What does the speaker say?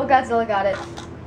Oh, Godzilla got it.